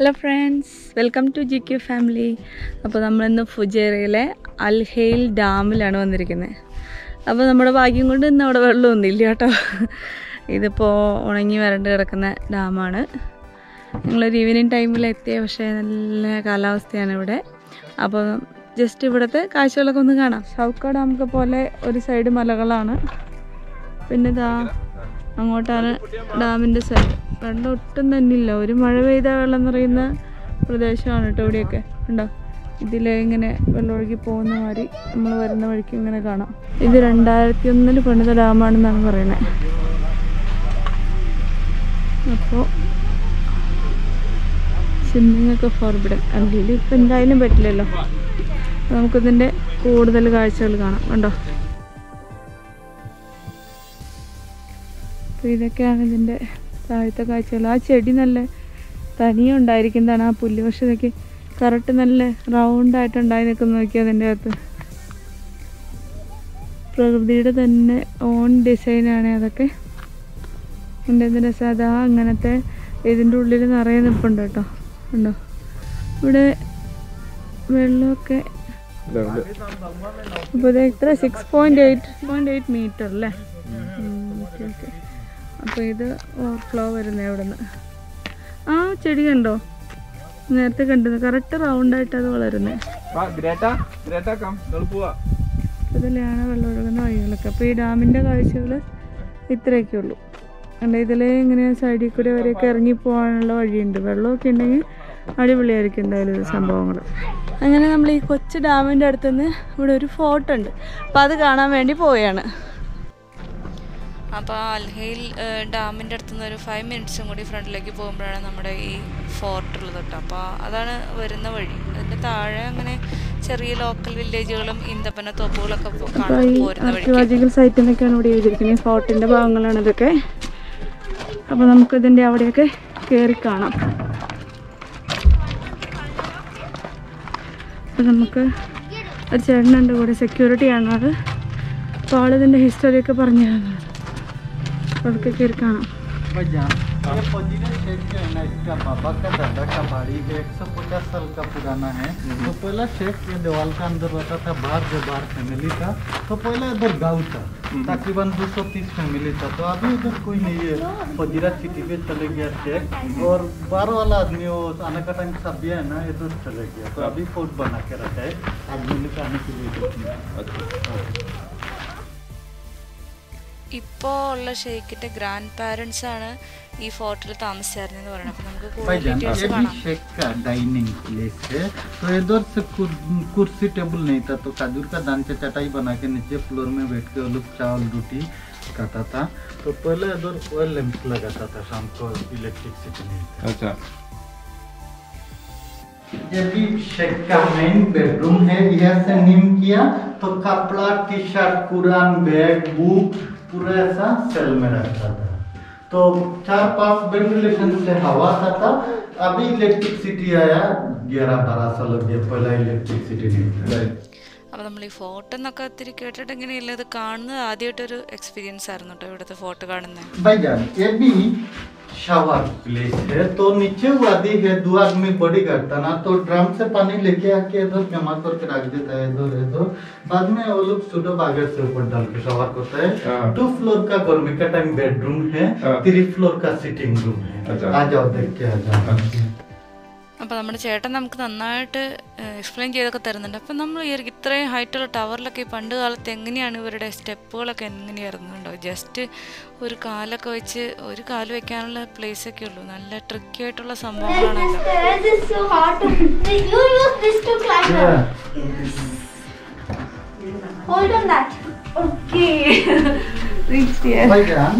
Hello friends welcome to G Q family അപ്പോൾ നമ്മളിന്ന് ഫുജേറയിലെ അൽഹെയിൽ ഡാമിലാണ് വന്നിരിക്കുന്നത്. അപ്പോൾ നമ്മുടെ ഭാഗ്യം കൊണ്ട് ഇന്ന് അവിടെ വെള്ളമൊന്നുമില്ല കേട്ടോ. ഇതിപ്പോൾ ഉണങ്ങി വരണ്ട് കിടക്കുന്ന ഡാമാണ്. ഞങ്ങളൊരു ഈവനിങ് ടൈമിൽ എത്തിയ പക്ഷേ നല്ല കാലാവസ്ഥയാണ് ഇവിടെ. അപ്പോൾ ജസ്റ്റ് ഇവിടുത്തെ കാഴ്ചകളൊക്കെ ഒന്ന് കാണാം. ഷൗക്ക ഡാമൊക്കെ പോലെ ഒരു സൈഡ് മലകളാണ്. പിന്നെ ഇതാ അങ്ങോട്ടാണ് ഡാമിന്റെ സൈഡ് വെള്ളം ഒട്ടും തന്നെ ഇല്ല. ഒരു മഴ പെയ്താൽ വെള്ളം നിറയുന്ന പ്രദേശമാണ് കേട്ടോ ഇവിടെയൊക്കെ. ഉണ്ടോ ഇതിലെ ഇങ്ങനെ വെള്ളം ഒഴുകി പോകുന്ന മാതിരി നമ്മൾ വരുന്ന വഴിക്ക് ഇങ്ങനെ കാണാം. ഇത് രണ്ടായിരത്തി ഒന്നിൽ പണിത ഡാമാണെന്നാണ് പറയുന്നത് അപ്പോൾ സ്വിമ്മിങ് ഒക്കെ ഫോർബിഡൻ. അല്ലെങ്കിൽ ഇപ്പം എന്തായാലും പറ്റില്ലല്ലോ. നമുക്കിതിന്റെ കൂടുതൽ കാഴ്ചകൾ കാണാം. കണ്ടോ? അപ്പോൾ ഇതൊക്കെയാണ് ഇതിന്റെ താഴത്തെ കാഴ്ചകൾ. ആ ചെടി നല്ല തനിയെ ഉണ്ടായിരിക്കുന്നതാണ്. ആ പുല്ല് പക്ഷെ ഇതൊക്കെ കറക്റ്റ് നല്ല റൗണ്ടായിട്ട് ഉണ്ടായി നിൽക്കുന്ന നോക്കിയാൽ അതിന്റെ അകത്ത്. പ്രകൃതിയുടെ തന്നെ ഓൺ ഡിസൈനാണ് അതൊക്കെ. എന്റെ എന്ത് സാധാ അങ്ങനത്തെ ഇതിന്റെ ഉള്ളിൽ നിറയെ നിൽപ്പുണ്ട് കേട്ടോ. ഉണ്ടോ? ഇവിടെ വെള്ളമൊക്കെ അപ്പോൾ ഇത് എത്ര? Six point eight point eight metre അല്ലേ? ഓക്കെ ഓക്കെ അപ്പോൾ ഇത് ഓവർഫ്ലോ വരുന്നത് അവിടെ നിന്ന് ആ ചെടി കണ്ടോ? നേരത്തെ കണ്ടിരുന്നു കറക്റ്റ് റൗണ്ടായിട്ട് അത് വളരുന്നത് ഇതിലെയാണ് വെള്ളം ഒഴുകുന്ന വഴികളൊക്കെ അപ്പോൾ ഈ ഡാമിന്റെ കാഴ്ചകൾ ഇത്രയൊക്കെ ഉള്ളൂ. അല്ല ഇതിലെ ഇങ്ങനെ സൈഡിൽ കൂടെ വരെയൊക്കെ ഇറങ്ങി പോകാനുള്ള വഴിയുണ്ട്. വെള്ളമൊക്കെ ഉണ്ടെങ്കിൽ അടിപൊളിയായിരിക്കും എന്തായാലും ഇത് സംഭവങ്ങൾ അങ്ങനെ നമ്മൾ ഈ കൊച്ചു ഡാമിന്റെ അടുത്തുനിന്ന് ഇവിടെ ഒരു ഫോർട്ട് ഉണ്ട് അപ്പോൾ അത് കാണാൻ വേണ്ടി പോവുകയാണ്. അപ്പോൾ അൽഹയിൽ ഡാമിന്റെ അടുത്ത് നിന്ന് ഒരു ഫൈവ് മിനിറ്റ്സും കൂടി ഫ്രണ്ടിലേക്ക് പോകുമ്പോഴാണ് നമ്മുടെ ഈ ഫോർട്ട് ഉള്ളത് കേട്ടോ അപ്പോൾ അതാണ് വരുന്ന വഴി. അതിന്റെ താഴെ അങ്ങനെ ചെറിയ ലോക്കൽ വില്ലേജുകളും ഇന്തപ്പന തോപ്പുകളൊക്കെ ആർക്കിയോളജിക്കൽ സൈറ്റ് എന്നൊക്കെയാണ് ഇവിടെ എഴുതിയിരിക്കുന്നത്. ഫോർട്ടിന്റെ ഭാഗങ്ങളാണ് ഇതൊക്കെ. അപ്പോൾ നമുക്കിതിന്റെ അവിടെയൊക്കെ കയറി കാണാം. അപ്പോൾ നമുക്ക് ഒരു ചേട്ടനുണ്ട് കൂടെ സെക്യൂരിറ്റി ആണ്. അത് അപ്പോൾ ആളിതിന്റെ ഹിസ്റ്ററിയൊക്കെ പറഞ്ഞു തരുന്നത് അപ്പോൾ അതൊക്കെ കയറി കാണാം ये पजीरा शेख जो है ना इसका बाबा का दादा का बाड़ी है एक सौ पचास साल का पुराना है तो पहला शेख ये दीवार का अंदर रहता था बाहर जो बाहर फैमिली था तो पहले इधर गांव था तकरीबन 230 फैमिली था तो अभी उधर कोई नहीं है पजीरा सिटी पे चले गया शेख और बाहर वाला आदमी वो आने का टाइम सब भी है ना इधर चले गया तो अभी फोर्ट बना के रखा है आदमी लोग आने के लिए देखने ഇപ്പോൾ ഉള്ള ഷെയ്ഖിൻ്റെ ഗ്രാൻഡ് പാരൻസ് ആണ് ഈ ഫോർട്ടിൽ താമസിച്ചായിരുന്നെന്ന് പറയുന്നത് അപ്പോൾ നമുക്ക് കൂടുതൽ भाईजान ഡീറ്റെയിൽസ് ये भी കാണാം शेख का डाइनिंग प्लेस है तो इधर से कुर- कुर्सी टेबल नहीं था तो खजूर का दान से चटाई बना के नीचे फ्लोर में बैठ के वो लोग चावल रोटी खाता था तो पहले इधर ऑयल लैंप लगाता था शाम को इलेक्ट्रिसिटी नहीं था अच्छा ये भी शेख का मेन बेडरूम है यहाँ से नीम किया तो कपड़ा T shirt Quran bag book पूरा ऐसा सेल में रहता था तो चार पाँच वेंटिलेशन से हवा आता था, अभी इलेक्ट्रिसिटी आया, ग्यारह बारह साल हो गया, पहला इलेक्ट्रिसिटी नहीं था। അപ്പോൾ നമ്മൾ ഈ ഫോട്ടോ എന്നൊക്കെ ഒത്തിരി കേട്ടിട്ട് ഇങ്ങനെയില്ല ഇത് കാണുന്നത് ആദ്യമായിട്ടൊരു എക്സ്പീരിയൻസ് ആയിരുന്നു കേട്ടോ ഇവിടുത്തെ ഫോട്ടോ കാണുന്നത് भाईजान ये भी शावर प्लेस है तो नीचे वादी है दो आदमी बॉडी करता ना तो ड्रम से पानी लेके आके इधर जमा करके रख देता है इधर इधर बाद में वो लोग सुडो बागर से ऊपर डाल के शावर करता है हाँ। टू फ्लोर का गर्मी का टाइम बेडरूम है हाँ। थ्री फ्लोर का सिटिंग रूम है अच्छा। आ जाओ देख के आ जाओ അപ്പോൾ നമ്മുടെ ചേട്ടൻ നമുക്ക് നന്നായിട്ട് എക്സ്പ്ലെയിൻ ചെയ്തൊക്കെ തരുന്നുണ്ട് അപ്പം നമ്മൾ ഈ ഇത്രയും ഹൈറ്റുള്ള ടവറിലൊക്കെ ഈ പണ്ട് കാലത്ത് എങ്ങനെയാണ് ഇവരുടെ സ്റ്റെപ്പുകളൊക്കെ എങ്ങനെയായിരുന്നുണ്ടോ ജസ്റ്റ് ഒരു കാലൊക്കെ വെച്ച് ഒരു കാല് വെക്കാനുള്ള പ്ലേസ് ഒക്കെ ഉള്ളൂ നല്ല ട്രിക്കി ആയിട്ടുള്ള സംഭവങ്ങളാണല്ലോ Stairs is so hard to. You use this to climb Yeah. up. Hold on that. भाईजान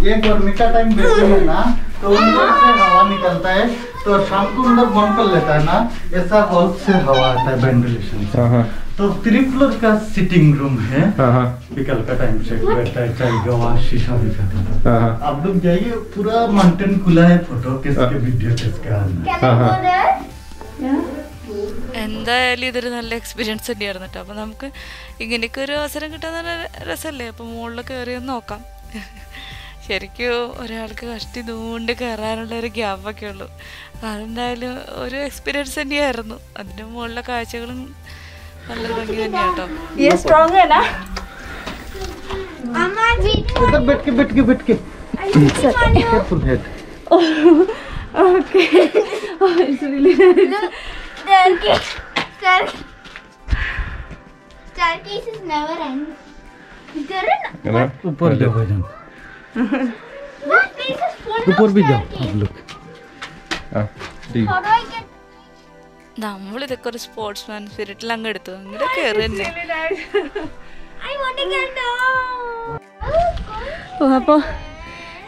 ये गर्मी का टाइम बेडरूम है ना तो अंदर से हवा निकलता है तो शाम को अंदर बंद कर लेता है ना ऐसा हॉल से हवा आता है वेंटिलेशन से हाँ हाँ तो थ्री फ्लोर का सिटिंग रूम है हाँ हाँ विकल का टाइम से बैठता है चाय गवा शीशा भी खाता था हाँ हाँ आप लोग जाइए पूरा माउंटेन खुला है फोटो किसके वीडियो किसके आना Can I Uh-huh. go there? എന്തായാലും ഇതൊരു നല്ല എക്സ്പീരിയൻസ് തന്നെയായിരുന്നു കേട്ടോ അപ്പം നമുക്ക് ഇങ്ങനെയൊക്കെ ഒരു അവസരം കിട്ടാൻ നല്ല രസമല്ലേ അപ്പം മുകളിൽ കയറി ഒന്ന് നോക്കാം ശരിക്കും ഒരാൾക്ക് കഷ്ടി നൂണ്ട് കയറാനുള്ള ഒരു ഗ്യാപ്പൊക്കെ ഉള്ളൂ. അതെന്തായാലും ഒരു എക്സ്പീരിയൻസ് തന്നെയായിരുന്നു. അതിന്റെ മുകളിലെ കാഴ്ചകളും നല്ല ഭംഗി തന്നെയാട്ടോ Staircase is never ऊपर of भी जाओ staircase. आप लोग ആ D How do I get? നമ്മളിതൊക്കെ ഒരു സ്പോർട്സ്മാൻ സ്പിരിറ്റിൽ അങ്ങ് എടുത്തു അങ്ങനെ കയറി തന്നെ I want to get down. ഓ അപ്പോൾ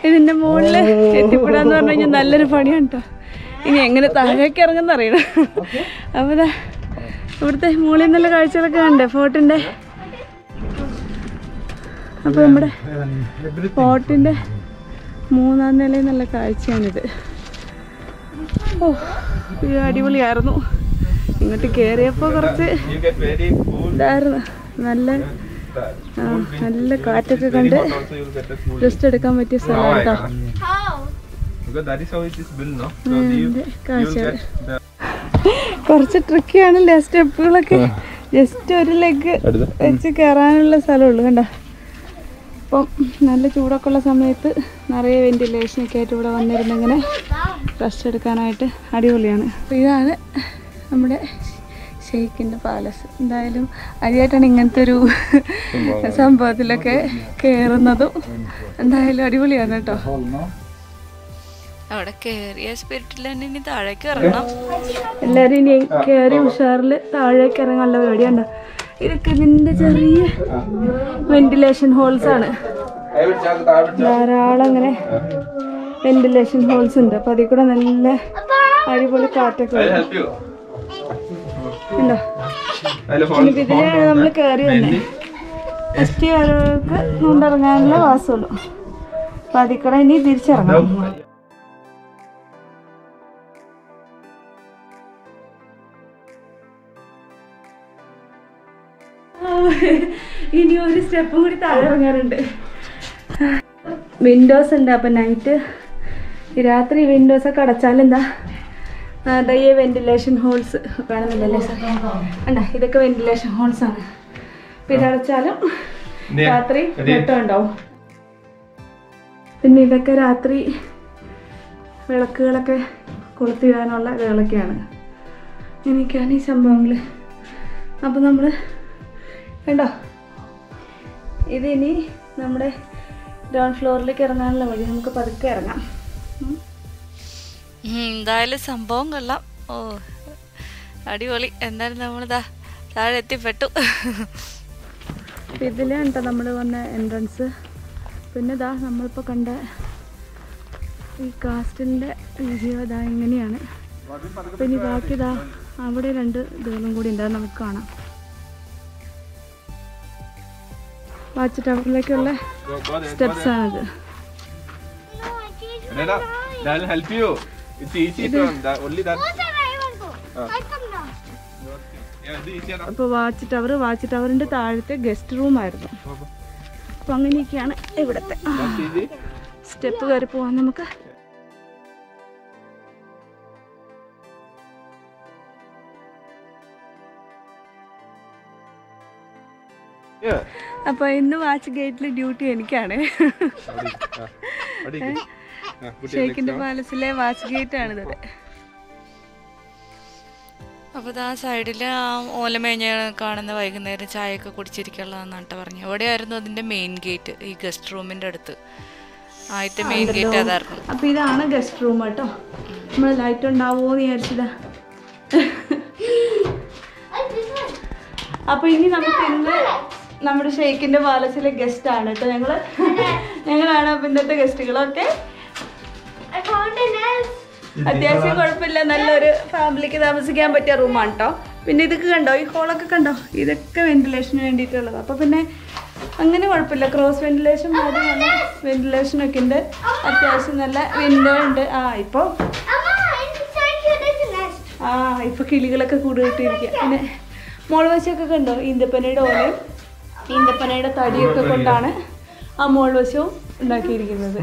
ഇതിന്റെ മുകളിൽ എത്തിപ്പെടാന്ന് പറഞ്ഞു കഴിഞ്ഞാൽ നല്ലൊരു പണിയാണ് കേട്ടോ ഇനി എങ്ങനെ താഴേക്ക് ഇറങ്ങുന്ന അറിയണം അപ്പോൾ ദാ ഇവിടുത്തെ മുകളിൽ നിന്നുള്ള കാഴ്ചകളൊക്കെ കണ്ടേ ഫോർട്ടിന്റെ അപ്പോൾ നമ്മുടെ ഫോർട്ടിന്റെ മൂന്നാം നിലയിൽ നല്ല കാഴ്ചയാണിത്. ഓ ഇത് അടിപൊളിയായിരുന്നു. ഇങ്ങോട്ട് കയറിയപ്പോൾ കുറച്ച് ഇതായിരുന്നു. നല്ല നല്ല കാറ്റൊക്കെ കണ്ട് റെസ്റ്റ് എടുക്കാൻ പറ്റിയ സ്ഥലമാണ് കേട്ടോ കുറച്ച് ട്രിക്കിയാണല്ലേ സ്റ്റെപ്പുകളൊക്കെ ജസ്റ്റ് ഒരു ലെഗ് വെച്ച് കയറാനുള്ള സ്ഥലമുള്ളൂ കണ്ട? അപ്പം നല്ല ചൂടൊക്കെ ഉള്ള സമയത്ത് നിറയെ വെന്റിലേഷനൊക്കെ ആയിട്ട് ഇവിടെ വന്നിരുന്നിങ്ങനെ റെസ്റ്റ് എടുക്കാനായിട്ട് അടിപൊളിയാണ്. അപ്പോൾ ഇതാണ് നമ്മുടെ ഷെയ്ഖിന്റെ പാലസ് എന്തായാലും ആദ്യമായിട്ടാണ് ഇങ്ങനത്തെ ഒരു സംഭവത്തിലൊക്കെ കയറുന്നതും എന്തായാലും അടിപൊളിയാണ് കേട്ടോ. അവിടെ കയറിയ സ്പിരിറ്റിൽ തന്നെ ഇനി താഴേക്ക് ഇറങ്ങണം. എല്ലാരും ഇനി കയറി ഉഷാറിൽ താഴേക്ക് ഇറങ്ങാനുള്ള പരിപാടിയുണ്ട് ഇതൊക്കെ ഇതിന്റെ ചെറിയ വെന്റിലേഷൻ ഹോൾസ് ആണ്. ധാരാളം അങ്ങനെ വെന്റിലേഷൻ ഹോൾസ് ഉണ്ട്. അപ്പൊ അതിൽ കൂടെ നല്ല അടിപൊളി കാറ്റൊക്കെ ഉണ്ടോ I'll hold നമ്മൾ കയറി വന്നേ. ഫസ്റ്റ് കയറിയവർക്ക് കൊണ്ടിറങ്ങാനുള്ള വാസമുള്ളൂ. അപ്പൊ അതിൽ കൂടെ ഇനി തിരിച്ചിറങ്ങാം. ഇനി ഒരു സ്റ്റെപ്പും കൂടി താഴെ ഇറങ്ങാറുണ്ട്. വിൻഡോസ് ഉണ്ട്. അപ്പം നൈറ്റ് രാത്രി വിൻഡോസ് ഒക്കെ അടച്ചാലെന്താ വെന്റിലേഷൻ ഹോൾസ് കാണുന്നില്ലല്ലേ? അണ്ട ഇതൊക്കെ വെന്റിലേഷൻ ഹോൾസ് ആണ്. അപ്പം ഇതടച്ചാലും അടച്ചാലും രാത്രി? വെട്ടം ഉണ്ടാവും. പിന്നെ ഇതൊക്കെ രാത്രി വിളക്കുകളൊക്കെ കൊളുത്തിടാനുള്ള ഇതുകളൊക്കെയാണ് ഇങ്ങനെയൊക്കെയാണ് ഈ സംഭവങ്ങൾ അപ്പോൾ നമ്മൾ കണ്ടോ? ഇതിനി നമ്മുടെ ഗ്രൗണ്ട് ഫ്ലോറിലേക്ക് ഇറങ്ങാനുള്ള വഴി നമുക്ക് പതുക്കെ ഇറങ്ങാം. എന്തായാലും സംഭവം കൊള്ളാം. ഓ അടിപൊളി. എന്തായാലും നമ്മളിതാ താഴെ എത്തിപ്പെട്ടു. അപ്പോൾ ഉണ്ടോ നമ്മൾ വന്ന എൻട്രൻസ് പിന്നെ ഇതാ നമ്മളിപ്പോൾ കണ്ട ഈ കാസ്റ്റിന്റെ വീഡിയോ ഇതാ ഇങ്ങനെയാണ്. പിന്നെ ബാക്കി ഇതാ അവിടെ രണ്ട് ഇതുകളും കൂടി ഉണ്ട്. നമുക്ക് കാണാം. വാച്ച് ടവറിലേക്കുള്ള സ്റ്റെപ്സ് ആണത്. അപ്പൊ വാച്ച് ടവർ വാച്ച് ടവറിന്റെ താഴത്തെ ഗസ്റ്റ് റൂം ആയിരുന്നു. അപ്പൊ അങ്ങനെയൊക്കെയാണ് ഇവിടത്തെ. സ്റ്റെപ്പ് കയറി പോവാൻ നമുക്ക്. അപ്പോൾ ഇന്ന് വാച്ച് ഗേറ്റിൽ ഡ്യൂട്ടി എനിക്കാണ്. ഷേഖിന്റെ. പാലസിലെ വാച്ച് ഗേറ്റ് ആണിത് അപ്പോൾ ആ സൈഡിൽ ആ ഓലമേഞ്ഞ കാണുന്ന വൈകുന്നേരം ചായയൊക്കെ കുടിച്ചിരിക്കാനുള്ളതെന്നാണ് കേട്ടോ പറഞ്ഞു. എവിടെയായിരുന്നു അതിന്റെ മെയിൻ ഗേറ്റ് ഈ ഗസ്റ്റ് റൂമിന്റെ അടുത്ത്. ആദ്യത്തെ മെയിൻ ഗേറ്റ് അതായിരുന്നു അപ്പോൾ ഇതാണ് ഗസ്റ്റ് റൂം കേട്ടോ. നമ്മൾ ലൈറ്റ് ഉണ്ടാവുമോ എന്ന് വിചാരിച്ചതാ. അപ്പൊ അപ്പോൾ ഇനി നമുക്ക് ഇന്ന് നമ്മുടെ ഷെയ്ഖിന്റെ പാലസിലെ ഗസ്റ്റ് ആണ് കേട്ടോ ഞങ്ങൾ. ഞങ്ങളാണ് അപ്പോൾ ഇന്നത്തെ ഗസ്റ്റുകളൊക്കെ അത്യാവശ്യം കുഴപ്പമില്ല. നല്ലൊരു ഫാമിലിക്ക് താമസിക്കാൻ പറ്റിയ റൂമാണ് കേട്ടോ പിന്നെ ഇതൊക്കെ കണ്ടോ? ഈ ഹോളൊക്കെ കണ്ടോ? ഇതൊക്കെ വെന്റിലേഷന് വേണ്ടിയിട്ടുള്ളത്. അപ്പോൾ പിന്നെ അങ്ങനെ കുഴപ്പമില്ല. ക്രോസ് വെന്റിലേഷൻ വെന്റിലേഷൻ ഒക്കെ ഉണ്ട്. അത്യാവശ്യം നല്ല വിൻഡോ ഉണ്ട്. ആ ഇപ്പോൾ. ആ ഇപ്പോൾ കിളികളൊക്കെ കൂടുകെട്ടിരിക്കുക പിന്നെ മോൾ വശമൊക്കെ കണ്ടോ ഈന്തപ്പനയുടെ ഓലയും ഈന്തപ്പനയുടെ തടിയൊക്കെ കൊണ്ടാണ് ആ മോൾ വശവും ഉണ്ടാക്കിയിരിക്കുന്നത്.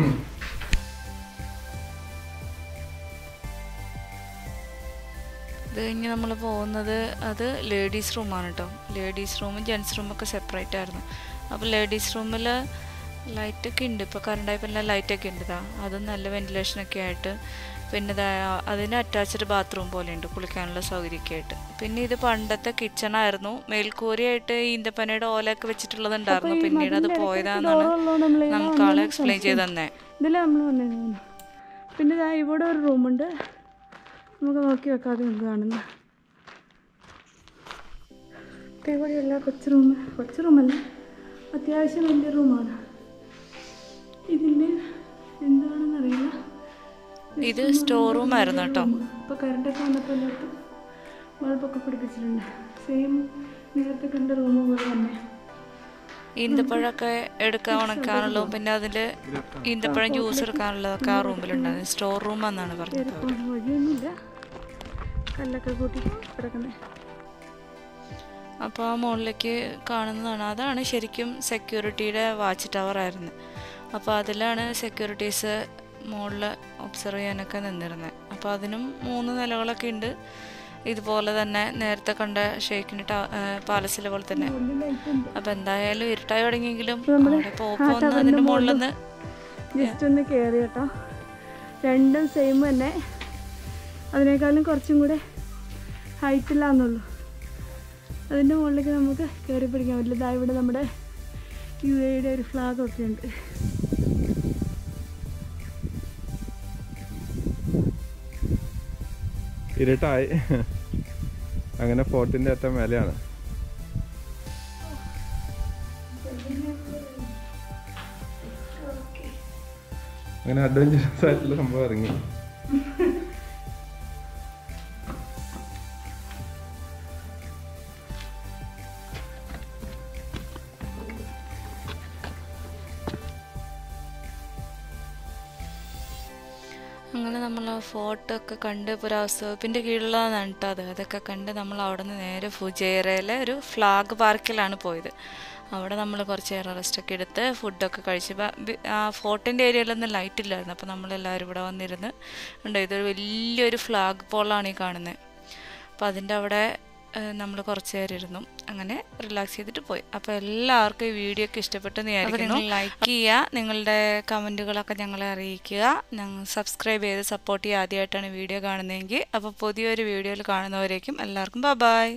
ഇത് കഴിഞ്ഞ് നമ്മൾ പോകുന്നത് അത് ലേഡീസ് റൂമാണ് കേട്ടോ ലേഡീസ് റൂമും ജെൻസ് ഒക്കെ സെപ്പറേറ്റ് ആയിരുന്നു. അപ്പോൾ ലേഡീസ് റൂമിൽ ലൈറ്റൊക്കെ ഉണ്ട്. ഇപ്പോൾ കറണ്ടായപ്പോൾ എല്ലാം ലൈറ്റൊക്കെ ഉണ്ട് ഇതാ അതും നല്ല വെന്റിലേഷനൊക്കെ ആയിട്ട് പിന്നെ അതിന് അറ്റാച്ച്ഡ് ബാത്റൂം പോലെ ഉണ്ട് കുളിക്കാനുള്ള സൗകര്യമൊക്കെയായിട്ട്. പിന്നെ ഇത് പണ്ടത്തെ കിച്ചൺ ആയിരുന്നു. മേൽക്കൂരയായിട്ട് ഈന്തപ്പനയുടെ ഓലയൊക്കെ വെച്ചിട്ടുള്ളതുണ്ടായിരുന്നു. പിന്നീട് അത് പോയതാണെന്നാണ് നമുക്ക് ആളെ എക്സ്പ്ലെയിൻ ചെയ്ത് തന്നെ. ഇതിൽ നമ്മൾ വന്നിരുന്നു. പിന്നെ ഇവിടെ ഒരു റൂമുണ്ട്. നമുക്ക് നോക്കി വെക്കാതെ നമുക്ക് ഇതേപോലെയല്ല ഇവിടെയുള്ള കൊച്ചു റൂം കൊച്ചു റൂമല്ല. അത്യാവശ്യം വലിയ റൂമാണ്. ഇതിന്റെ എന്താണെന്നറിയില്ല. ഇത് സ്റ്റോർ റൂം ആയിരുന്നു കേട്ടോ. ഇപ്പോൾ കറണ്ടൊക്കെ വന്നപ്പോൾ എല്ലാവർക്കും ബൾബൊക്കെ പിടിപ്പിച്ചിട്ടുണ്ട്. സെയിം നേരത്തെ കണ്ട റൂം പോലെ തന്നെ. ഈന്തപ്പഴമൊക്കെ എടുക്കാൻ ഉണക്കാനുള്ളതും പിന്നെ അതിൽ ഈന്തപ്പഴം ജ്യൂസ് എടുക്കാനുള്ളതൊക്കെ ആ റൂമിലുണ്ടായിരുന്നു സ്റ്റോർ റൂം എന്നാണ് പറഞ്ഞത് വഴിയൊന്നുമില്ല. കല്ലൊക്കെ കൂട്ടി കിടക്കുന്നത് അപ്പോൾ ആ മുകളിലേക്ക് കാണുന്നതാണ്. അതാണ് ശരിക്കും സെക്യൂരിറ്റിയുടെ വാച്ച് ടവർ ആയിരുന്നു. അപ്പോൾ അതിലാണ് സെക്യൂരിറ്റീസ് മുകളിൽ ഒബ്സർവ് ചെയ്യാനൊക്കെ നിന്നിരുന്നത് അപ്പോൾ അതിനും മൂന്ന് നിലകളൊക്കെ ഉണ്ട് ഇതുപോലെ തന്നെ നേരത്തെ കണ്ട ഷെയ്ക്കിന്റെ പാലസിലെ പോലെ തന്നെ. അപ്പോൾ എന്തായാലും ഇരുട്ടായി തുടങ്ങിയെങ്കിലും അതിന്റെ മുകളിൽ ജസ്റ്റ് ഒന്ന് കയറി കേട്ടോ. രണ്ടും സെയിം തന്നെ. അതിനേക്കാളും കുറച്ചും കൂടെ ഹൈറ്റില്ലാന്നുള്ളൂ അതിന്റെ മുകളിലേക്ക് നമുക്ക് കയറി പിടിക്കാൻ പറ്റില്ല ഇതാ ഇവിടെ നമ്മുടെ യു എയുടെ ഒരു ഫ്ലാഗ് ഒക്കെ ഉണ്ട് ഇരുട്ടായി. അങ്ങനെ ഫോർട്ടിന്റെ ഏറ്റവും മേലെയാണ്. അങ്ങനെ അഡ്വഞ്ചറസ് ആയിട്ടുള്ള സംഭവം ഇറങ്ങി. അങ്ങനെ നമ്മൾ ആ ഫോട്ടോ ഒക്കെ കണ്ട് പുരാവസ്തുവകുപ്പിന്റെ കീഴിലാണ് കേട്ടോ അത്. അതൊക്കെ കണ്ട് നമ്മൾ അവിടെ നിന്ന് നേരെ ഫുജേറയിലെ ഒരു ഫ്ലാഗ് പാർക്കിലാണ് പോയത്. അവിടെ നമ്മൾ കുറച്ച് നേരം റെസ്റ്റൊക്കെ എടുത്ത് ഫുഡൊക്കെ കഴിച്ച് ആ ഫോർട്ടിന്റെ ഏരിയയിലൊന്നും ലൈറ്റ് ഇല്ലായിരുന്നു. അപ്പോൾ നമ്മളെല്ലാവരും ഇവിടെ വന്നിരുന്ന് ഉണ്ട് ഇതൊരു വലിയൊരു ഫ്ലാഗ് പോളാണ് ഈ കാണുന്നത് അപ്പോൾ അതിന്റെ അവിടെ നമ്മൾ കുറച്ച് നേരം ഇരുന്നു. അങ്ങനെ റിലാക്സ് ചെയ്തിട്ട് പോയി. അപ്പോൾ എല്ലാവർക്കും ഈ വീഡിയോ ഒക്കെ ഇഷ്ടപ്പെട്ടെന്ന് വിചാരിക്കുന്നു. ലൈക്ക് ചെയ്യുക നിങ്ങളുടെ കമന്റുകളൊക്കെ ഞങ്ങളെ അറിയിക്കുക. ഞങ്ങൾ സബ്സ്ക്രൈബ് ചെയ്ത് സപ്പോർട്ട് ചെയ്യുക ആദ്യമായിട്ടാണ് വീഡിയോ കാണുന്നതെങ്കിൽ. അപ്പോൾ പുതിയൊരു വീഡിയോയിൽ കാണുന്നവരേക്കും എല്ലാവർക്കും ബൈ